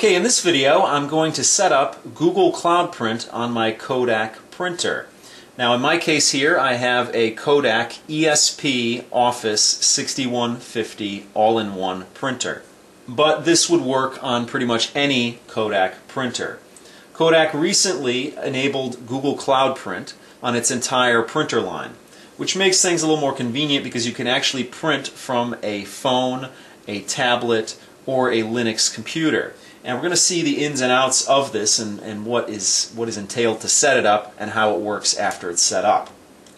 Okay, in this video I'm going to set up Google Cloud Print on my Kodak printer. Now in my case here I have a Kodak ESP Office 6150 all-in-one printer. But this would work on pretty much any Kodak printer. Kodak recently enabled Google Cloud Print on its entire printer line, which makes things a little more convenient because you can actually print from a phone, a tablet, or a Linux computer. And we're going to see the ins and outs of this and, and what is what is entailed to set it up and how it works after it's set up.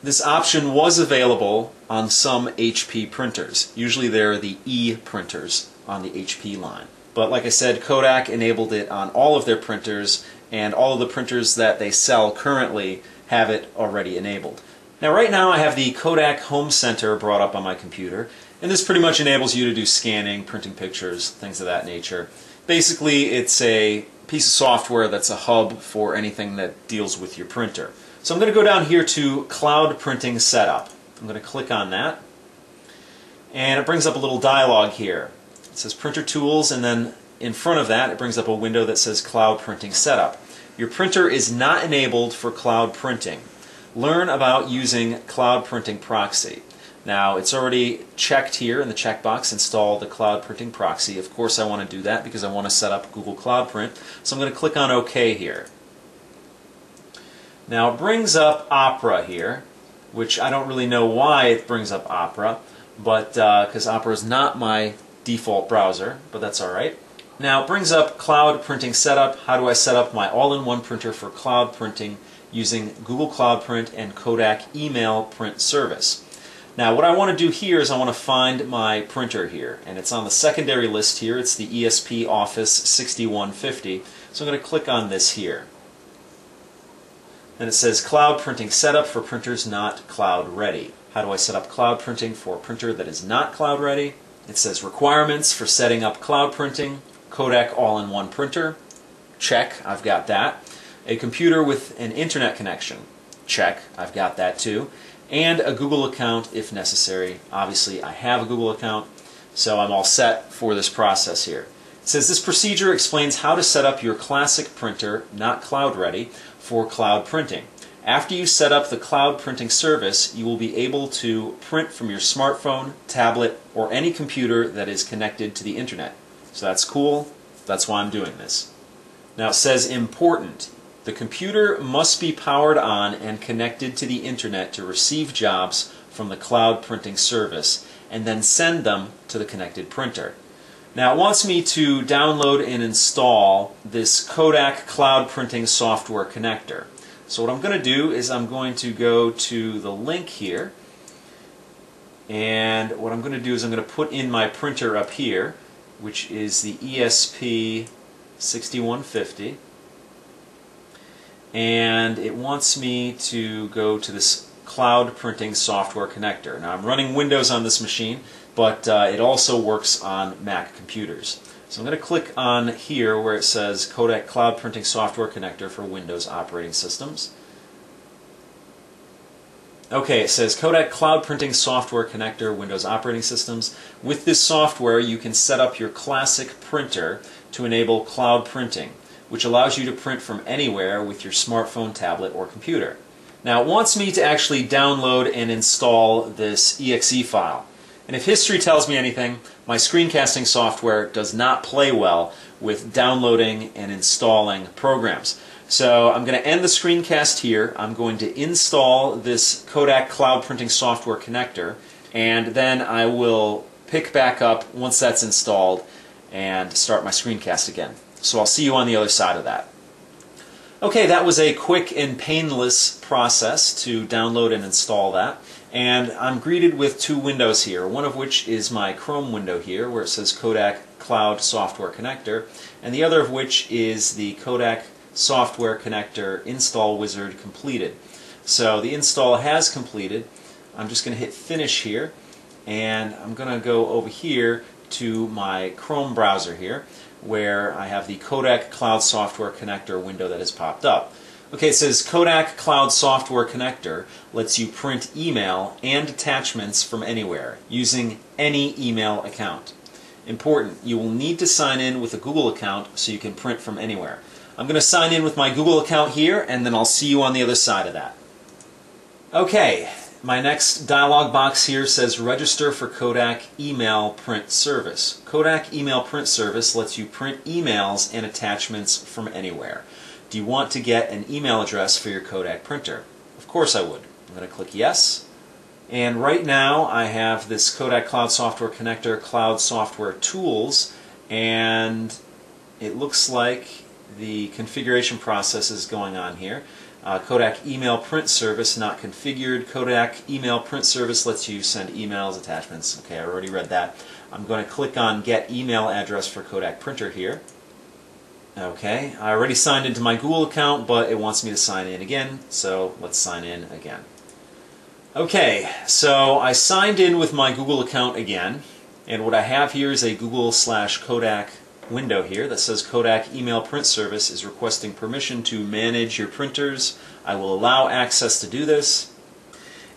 This option was available on some HP printers. Usually they're the E printers on the HP line. But like I said, Kodak enabled it on all of their printers and all of the printers that they sell currently have it already enabled. Now right now I have the Kodak Home Center brought up on my computer and this pretty much enables you to do scanning, printing pictures, things of that nature. Basically, it's a piece of software that's a hub for anything that deals with your printer. So I'm going to go down here to Cloud Printing Setup. I'm going to click on that. And it brings up a little dialog here. It says Printer Tools, and then in front of that, it brings up a window that says Cloud Printing Setup. Your printer is not enabled for cloud printing. Learn about using Cloud Printing Proxy. Now it's already checked here in the checkbox, install the Cloud Printing Proxy. Of course I want to do that because I want to set up Google Cloud Print. So I'm going to click on OK here. Now it brings up Opera here, which I don't really know why it brings up Opera, but because uh, Opera is not my default browser, but that's alright. Now it brings up Cloud Printing Setup. How do I set up my all-in-one printer for cloud printing using Google Cloud Print and Kodak Email Print Service? Now what I want to do here is I want to find my printer here and it's on the secondary list here. It's the ESP Office 6150 so I'm going to click on this here. And it says cloud printing setup for printers not cloud ready. How do I set up cloud printing for a printer that is not cloud ready? It says requirements for setting up cloud printing. Kodak all-in-one printer. Check I've got that. A computer with an internet connection. Check I've got that too and a Google account if necessary. Obviously, I have a Google account, so I'm all set for this process here. It says this procedure explains how to set up your classic printer, not cloud ready, for cloud printing. After you set up the cloud printing service, you will be able to print from your smartphone, tablet, or any computer that is connected to the internet. So that's cool. That's why I'm doing this. Now it says important. The computer must be powered on and connected to the internet to receive jobs from the cloud printing service and then send them to the connected printer. Now it wants me to download and install this Kodak Cloud Printing Software Connector. So what I'm going to do is I'm going to go to the link here and what I'm going to do is I'm going to put in my printer up here which is the ESP 6150 and it wants me to go to this cloud printing software connector. Now I'm running Windows on this machine, but uh, it also works on Mac computers. So I'm going to click on here where it says Kodak Cloud Printing Software Connector for Windows operating systems. Okay, it says Kodak Cloud Printing Software Connector, Windows operating systems. With this software, you can set up your classic printer to enable cloud printing which allows you to print from anywhere with your smartphone, tablet, or computer. Now it wants me to actually download and install this exe file. And if history tells me anything, my screencasting software does not play well with downloading and installing programs. So I'm going to end the screencast here. I'm going to install this Kodak Cloud Printing Software connector, and then I will pick back up once that's installed and start my screencast again. So I'll see you on the other side of that. Okay, that was a quick and painless process to download and install that. And I'm greeted with two windows here, one of which is my Chrome window here, where it says Kodak Cloud Software Connector, and the other of which is the Kodak Software Connector Install Wizard completed. So the install has completed. I'm just going to hit Finish here, and I'm going to go over here to my Chrome browser here where I have the Kodak Cloud Software Connector window that has popped up. Okay, it says Kodak Cloud Software Connector lets you print email and attachments from anywhere using any email account. important, you will need to sign in with a Google account so you can print from anywhere. I'm going to sign in with my Google account here, and then I'll see you on the other side of that. Okay, my next dialog box here says register for Kodak email print service. Kodak email print service lets you print emails and attachments from anywhere. Do you want to get an email address for your Kodak printer? Of course I would. I'm going to click yes. And right now I have this Kodak Cloud Software Connector Cloud Software Tools and it looks like the configuration process is going on here. Uh, Kodak email print service not configured. Kodak email print service lets you send emails, attachments. Okay, I already read that. I'm going to click on get email address for Kodak printer here. Okay, I already signed into my Google account, but it wants me to sign in again, so let's sign in again. Okay, so I signed in with my Google account again, and what I have here is a Google slash Kodak window here that says Kodak Email Print Service is requesting permission to manage your printers. I will allow access to do this.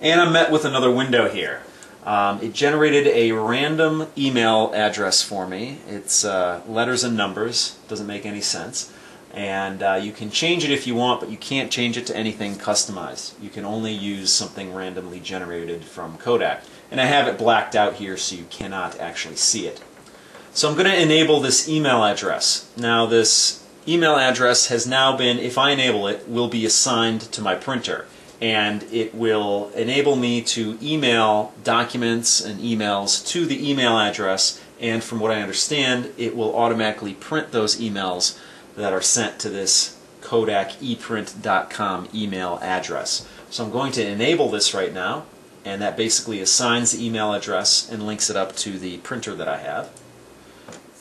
And I'm met with another window here. Um, it generated a random email address for me. It's uh, letters and numbers. Doesn't make any sense. And uh, you can change it if you want, but you can't change it to anything customized. You can only use something randomly generated from Kodak. And I have it blacked out here so you cannot actually see it. So I'm going to enable this email address. Now this email address has now been, if I enable it, will be assigned to my printer. And it will enable me to email documents and emails to the email address. And from what I understand, it will automatically print those emails that are sent to this kodakeprint.com email address. So I'm going to enable this right now. And that basically assigns the email address and links it up to the printer that I have.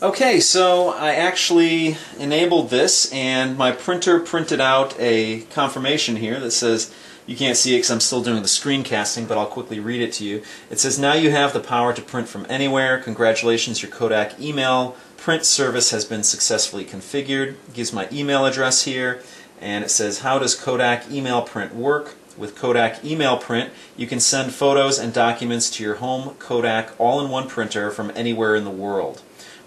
Okay, so I actually enabled this and my printer printed out a confirmation here that says, you can't see it because I'm still doing the screencasting, but I'll quickly read it to you. It says, now you have the power to print from anywhere. Congratulations, your Kodak email print service has been successfully configured. It gives my email address here, and it says, how does Kodak email print work? With Kodak Email Print, you can send photos and documents to your home Kodak all-in-one printer from anywhere in the world.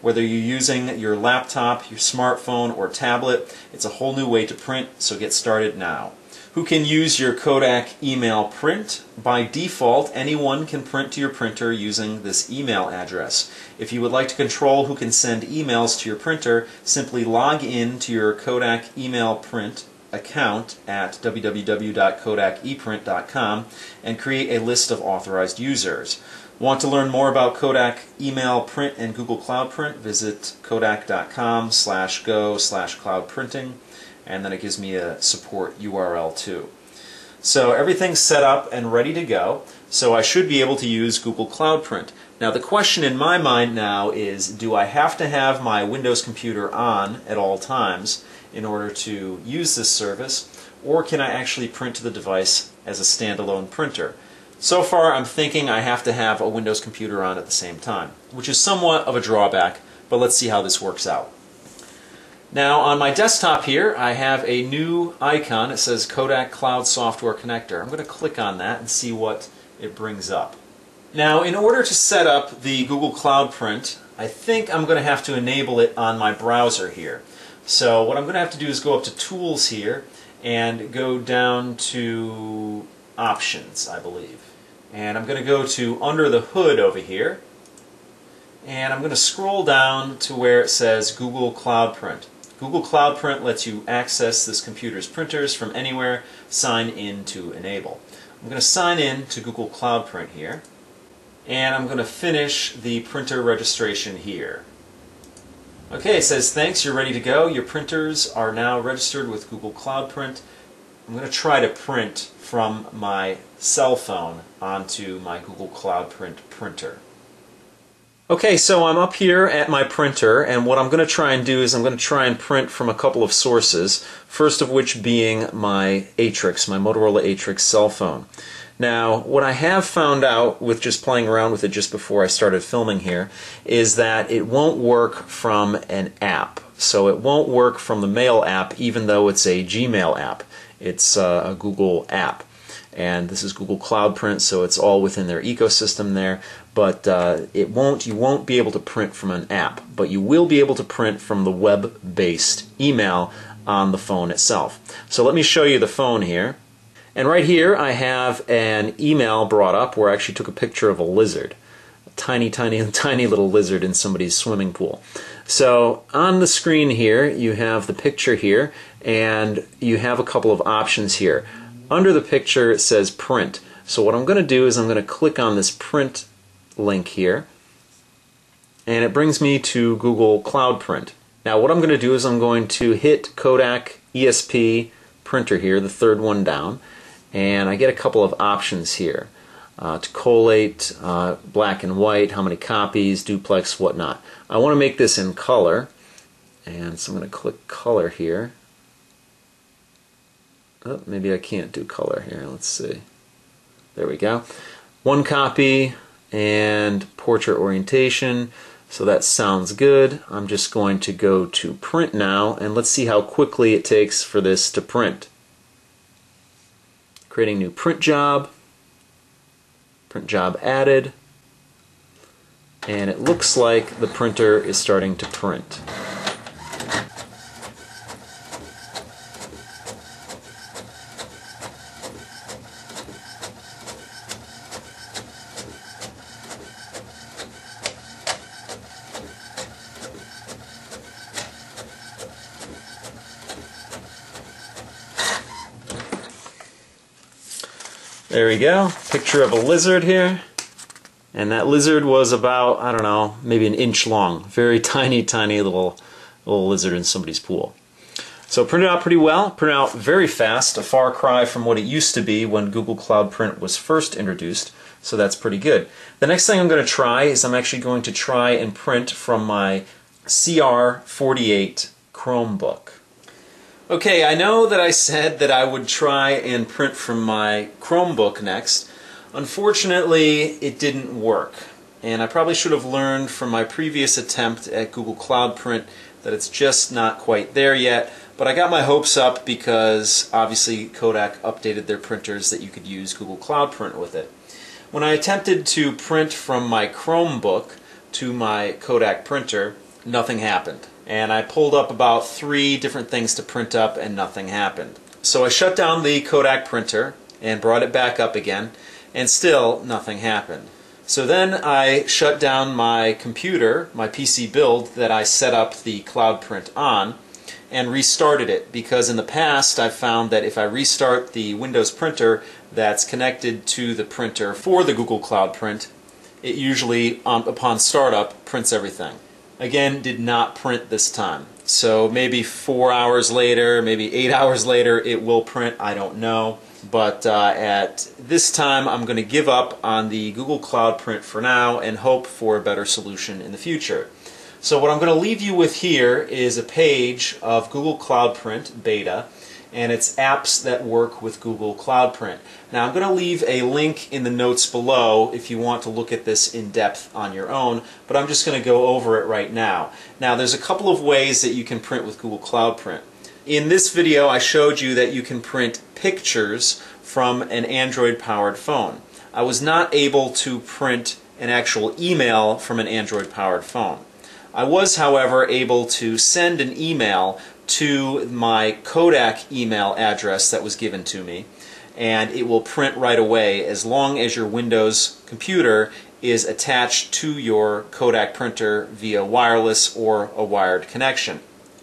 Whether you're using your laptop, your smartphone, or tablet, it's a whole new way to print, so get started now. Who can use your Kodak email print? By default, anyone can print to your printer using this email address. If you would like to control who can send emails to your printer, simply log in to your Kodak email print account at www.kodakeprint.com and create a list of authorized users. Want to learn more about Kodak email print and Google Cloud Print? Visit kodak.com slash go slash cloud printing and then it gives me a support URL too. So everything's set up and ready to go, so I should be able to use Google Cloud Print. Now the question in my mind now is, do I have to have my Windows computer on at all times in order to use this service, or can I actually print to the device as a standalone printer? So far, I'm thinking I have to have a Windows computer on at the same time, which is somewhat of a drawback, but let's see how this works out. Now, on my desktop here, I have a new icon. It says Kodak Cloud Software Connector. I'm going to click on that and see what it brings up. Now, in order to set up the Google Cloud Print, I think I'm going to have to enable it on my browser here. So what I'm going to have to do is go up to Tools here and go down to Options, I believe. And I'm going to go to Under the Hood over here. And I'm going to scroll down to where it says Google Cloud Print. Google Cloud Print lets you access this computer's printers from anywhere, sign in to enable. I'm going to sign in to Google Cloud Print here. And I'm going to finish the printer registration here. Okay, it says thanks, you're ready to go. Your printers are now registered with Google Cloud Print. I'm going to try to print from my cell phone onto my Google Cloud Print printer. Okay, so I'm up here at my printer, and what I'm going to try and do is I'm going to try and print from a couple of sources, first of which being my Atrix, my Motorola Atrix cell phone. Now, what I have found out with just playing around with it just before I started filming here is that it won't work from an app. So it won't work from the Mail app even though it's a Gmail app. It's uh, a Google app. and this is Google Cloud Print, so it's all within their ecosystem there. But uh, it won't. You won't be able to print from an app, but you will be able to print from the web-based email on the phone itself. So let me show you the phone here. And right here I have an email brought up where I actually took a picture of a lizard. Tiny, tiny, tiny little lizard in somebody's swimming pool. So on the screen here you have the picture here and you have a couple of options here. Under the picture it says print. So what I'm going to do is I'm going to click on this print link here and it brings me to Google Cloud Print. Now what I'm going to do is I'm going to hit Kodak ESP printer here, the third one down, and I get a couple of options here. Uh, to collate, uh, black and white, how many copies, duplex, whatnot. I want to make this in color, and so I'm going to click color here. Oh, maybe I can't do color here. Let's see. There we go. One copy and portrait orientation. So that sounds good. I'm just going to go to print now and let's see how quickly it takes for this to print. Creating new print job. Print job added. And it looks like the printer is starting to print. There we go. Picture of a lizard here. And that lizard was about, I don't know, maybe an inch long. Very tiny, tiny little, little lizard in somebody's pool. So it printed out pretty well, printed out very fast, a far cry from what it used to be when Google Cloud Print was first introduced. So that's pretty good. The next thing I'm going to try is I'm actually going to try and print from my CR48 Chromebook. Okay, I know that I said that I would try and print from my Chromebook next. Unfortunately, it didn't work. And I probably should have learned from my previous attempt at Google Cloud Print that it's just not quite there yet. But I got my hopes up because obviously Kodak updated their printers that you could use Google Cloud Print with it. When I attempted to print from my Chromebook to my Kodak printer, nothing happened and I pulled up about three different things to print up and nothing happened. So I shut down the Kodak printer and brought it back up again and still nothing happened. So then I shut down my computer, my PC build that I set up the cloud print on and restarted it because in the past I've found that if I restart the Windows printer that's connected to the printer for the Google Cloud Print, it usually, um, upon startup, prints everything. Again, did not print this time. So maybe four hours later, maybe eight hours later, it will print. I don't know. But uh, at this time, I'm going to give up on the Google Cloud Print for now and hope for a better solution in the future. So what I'm going to leave you with here is a page of Google Cloud Print Beta and it's apps that work with Google Cloud Print. Now I'm going to leave a link in the notes below if you want to look at this in depth on your own, but I'm just going to go over it right now. Now there's a couple of ways that you can print with Google Cloud Print. In this video I showed you that you can print pictures from an Android powered phone. I was not able to print an actual email from an Android powered phone. I was, however, able to send an email to my Kodak email address that was given to me and it will print right away as long as your Windows computer is attached to your Kodak printer via wireless or a wired connection.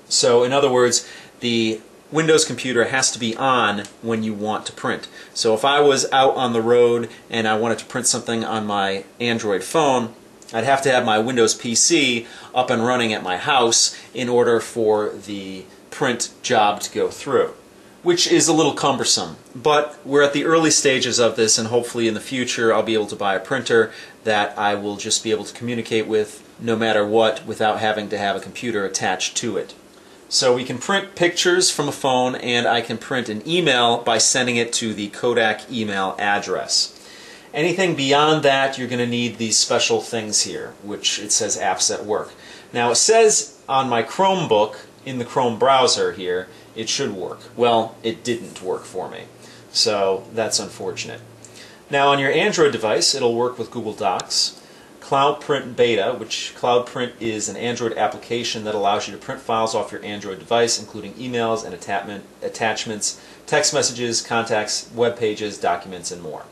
So in other words, the Windows computer has to be on when you want to print. So if I was out on the road and I wanted to print something on my Android phone, I'd have to have my Windows PC up and running at my house in order for the print job to go through, which is a little cumbersome. But we're at the early stages of this, and hopefully in the future I'll be able to buy a printer that I will just be able to communicate with no matter what without having to have a computer attached to it. So we can print pictures from a phone and I can print an email by sending it to the Kodak email address. Anything beyond that, you're going to need these special things here, which it says apps at work. Now it says on my Chromebook in the Chrome browser here, it should work. Well, it didn't work for me. So that's unfortunate. Now on your Android device, it'll work with Google Docs. Cloud Print Beta, which Cloud Print is an Android application that allows you to print files off your Android device, including emails and attachment attachments, text messages, contacts, web pages, documents, and more.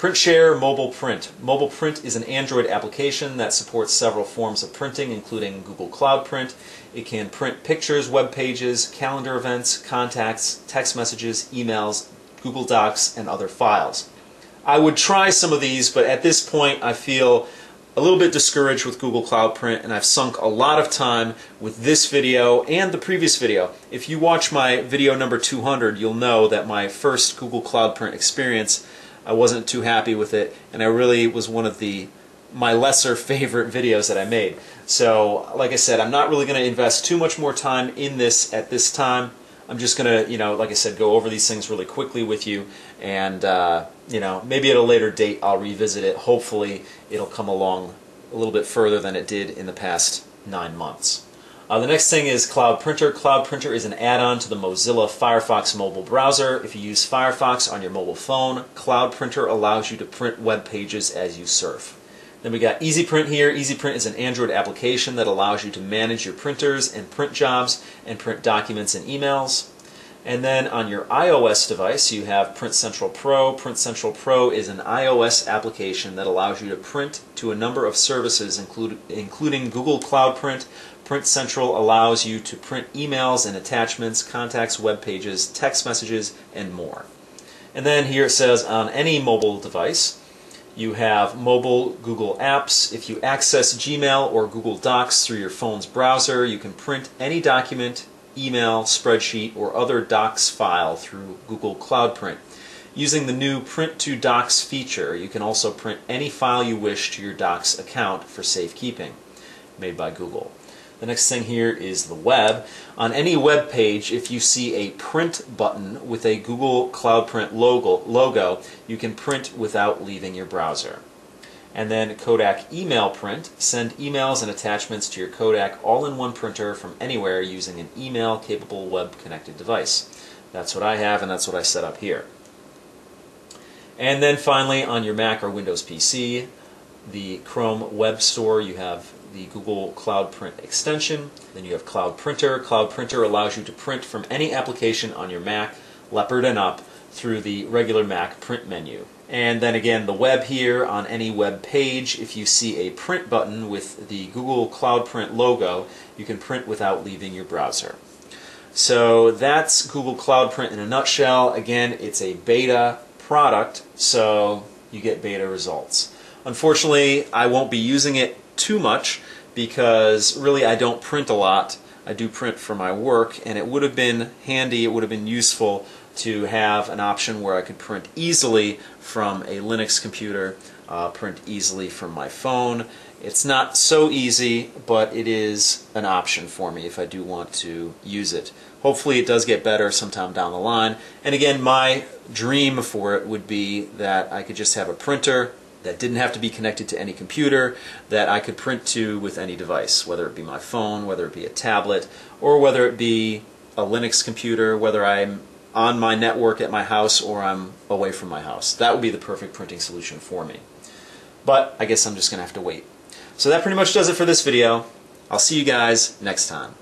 PrintShare Mobile Print. Mobile Print is an Android application that supports several forms of printing, including Google Cloud Print. It can print pictures, web pages, calendar events, contacts, text messages, emails, Google Docs, and other files. I would try some of these, but at this point I feel a little bit discouraged with Google Cloud Print and I've sunk a lot of time with this video and the previous video. If you watch my video number 200 you'll know that my first Google Cloud Print experience I wasn't too happy with it and I really was one of the my lesser favorite videos that I made. So like I said I'm not really going to invest too much more time in this at this time. I'm just going to, you know, like I said, go over these things really quickly with you, and, uh, you know, maybe at a later date I'll revisit it. Hopefully it'll come along a little bit further than it did in the past nine months. Uh, the next thing is Cloud Printer. Cloud Printer is an add-on to the Mozilla Firefox mobile browser. If you use Firefox on your mobile phone, Cloud Printer allows you to print web pages as you surf. Then we got EasyPrint here. EasyPrint is an Android application that allows you to manage your printers and print jobs and print documents and emails. And then on your iOS device, you have Print Central Pro. Print Central Pro is an iOS application that allows you to print to a number of services, include, including Google Cloud Print. Print Central allows you to print emails and attachments, contacts, web pages, text messages, and more. And then here it says on any mobile device, you have mobile Google Apps. If you access Gmail or Google Docs through your phone's browser, you can print any document, email, spreadsheet, or other Docs file through Google Cloud Print. Using the new Print to Docs feature, you can also print any file you wish to your Docs account for safekeeping, made by Google. The next thing here is the web. On any web page, if you see a print button with a Google Cloud Print logo, logo, you can print without leaving your browser. And then Kodak Email Print. Send emails and attachments to your Kodak all-in-one printer from anywhere using an email-capable web-connected device. That's what I have, and that's what I set up here. And then finally, on your Mac or Windows PC, the Chrome Web Store, you have the Google Cloud Print extension. Then you have Cloud Printer. Cloud Printer allows you to print from any application on your Mac, Leopard and up, through the regular Mac print menu. And then again, the web here on any web page, if you see a print button with the Google Cloud Print logo, you can print without leaving your browser. So that's Google Cloud Print in a nutshell. Again, it's a beta product, so you get beta results. Unfortunately, I won't be using it too much because really I don't print a lot. I do print for my work and it would have been handy, it would have been useful to have an option where I could print easily from a Linux computer, uh, print easily from my phone. It's not so easy, but it is an option for me if I do want to use it. Hopefully it does get better sometime down the line. And again, my dream for it would be that I could just have a printer that didn't have to be connected to any computer, that I could print to with any device, whether it be my phone, whether it be a tablet, or whether it be a Linux computer, whether I'm on my network at my house or I'm away from my house. That would be the perfect printing solution for me. But I guess I'm just going to have to wait. So that pretty much does it for this video. I'll see you guys next time.